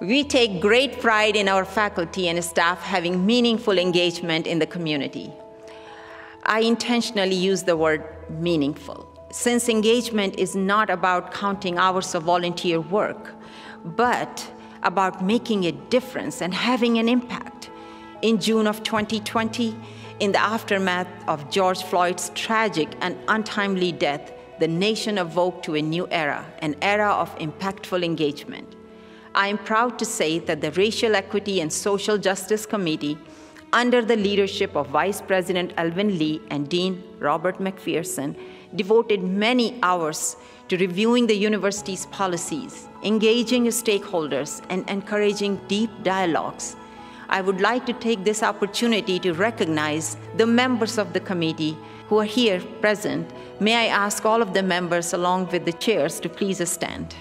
We take great pride in our faculty and staff having meaningful engagement in the community. I intentionally use the word meaningful, since engagement is not about counting hours of volunteer work, but about making a difference and having an impact. In June of 2020, in the aftermath of George Floyd's tragic and untimely death, the nation awoke to a new era, an era of impactful engagement. I am proud to say that the Racial Equity and Social Justice Committee, under the leadership of Vice President Elwyn Lee and Dean Robert McPherson, devoted many hours to reviewing the university's policies, engaging stakeholders, and encouraging deep dialogues I would like to take this opportunity to recognize the members of the committee who are here present. May I ask all of the members, along with the chairs, to please stand.